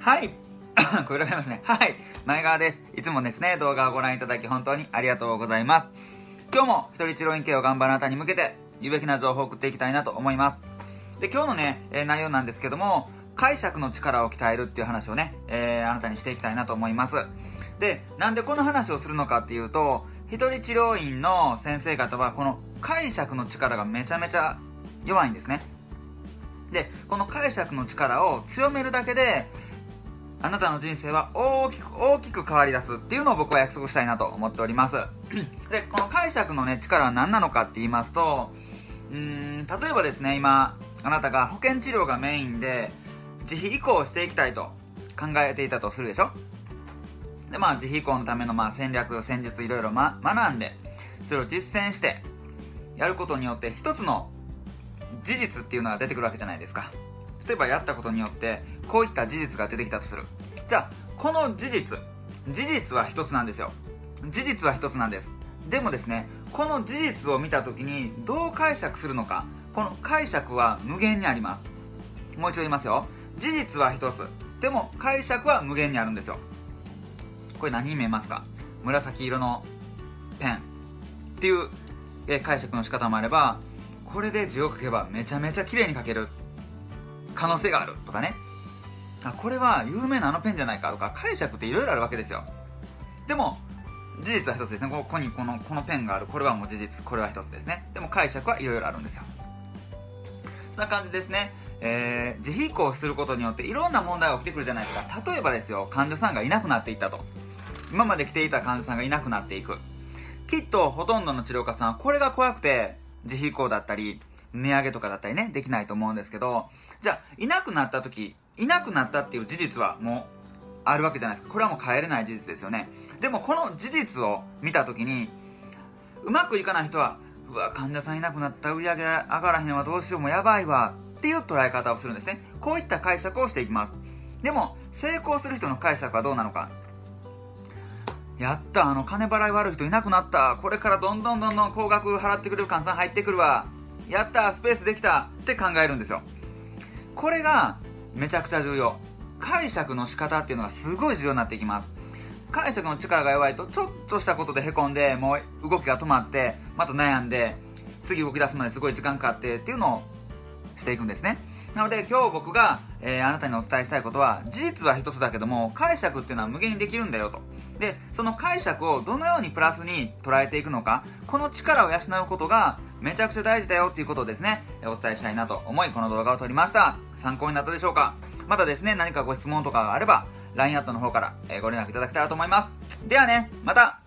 はい。声がかりますね。はい。前川です。いつもですね、動画をご覧いただき本当にありがとうございます。今日も一人一浪院系を頑張るあなたに向けて、有益な情報を送っていきたいなと思います。で、今日のね、え内容なんですけども、解釈の力を鍛えるっていう話をね、えーあなたにしていきたいなと思います。で、なんでこの話をするのかっていうと、一人治療院の先生方は、この解釈の力がめちゃめちゃ弱いんですね。で、この解釈の力を強めるだけで、あなたの人生は大きく大きく変わり出すっていうのを僕は約束したいなと思っております。で、この解釈のね、力は何なのかって言いますと、うーん、例えばですね、今、あなたが保険治療がメインで、自費移行していきたいと考えていたとするでしょ？で、まあ、自費移行のためのまあ戦略、戦術いろいろ、学んで、それを実践して、やることによって一つの事実っていうのが出てくるわけじゃないですかえばやったことによってこういった事実が出てきたとする。じゃあこの事実事実は一つなんですよ。事実は一つなんです。でもですねこの事実を見た時にどう解釈するのかこの解釈は無限にあります。もう一度言いますよ。事実は一つ。でも解釈は無限にあるんですよ。これ何に見えますか？紫色のペン。っていうえ解釈の仕方もあればこれで字を書けばめちゃめちゃ綺麗に書ける。可能性があるとかね。あこれは有名なあのペンじゃないかとか解釈っていろいろあるわけですよ。でも事実は一つですね。ここにこのこのペンがある。これはもう事実。これは一つですね。でも解釈はいろいろあるんですよ。そんな感じですね。えー、自費移行することによっていろんな問題が起きてくるじゃないですか。例えばですよ患者さんがいなくなっていったと。今まで来ていた患者さんがいなくなっていく。きっとほとんどの治療家さんはこれが怖くて自費移行だったり値上げとかだったりねできないと思うんですけどじゃあいなくなった時いなくなったっていう事実はもうあるわけじゃないですか。これはもう変えれない事実ですよね。でもこの事実を見た時にうまくいかない人はうわ患者さんいなくなった売り上げ上がらへんわどうしようもやばいわっていう捉え方をするんですね。こういった解釈をしていきます。でも成功する人の解釈はどうなのか。やったあの金払い悪い人いなくなった。これからどんどんどんどん高額払ってくれる患者さん入ってくるわ。やったスペースできたって考えるんですよ。これがめちゃくちゃ重要。解釈の仕方っていうのがすごい重要になっていきます。解釈の力が弱いとちょっとしたことでへこんでもう動きが止まってまた悩んで次動き出すまですごい時間かかってっていうのをしていくんですね。なので今日僕が、えーあなたにお伝えしたいことは事実は一つだけども解釈っていうのは無限にできるんだよと。でその解釈をどのようにプラスに捉えていくのかこの力を養うことがめちゃくちゃ大事だよっていうことをですねお伝えしたいなと思いこの動画を撮りました。参考になったでしょうか？またですね何かご質問とかがあれば LINE アットの方からご連絡いただけたらと思います。ではねまた。